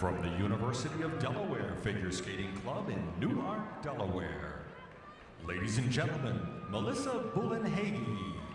from the University of Delaware Figure Skating Club in Newark, Delaware. Ladies and gentlemen, Melissa Bullenhage.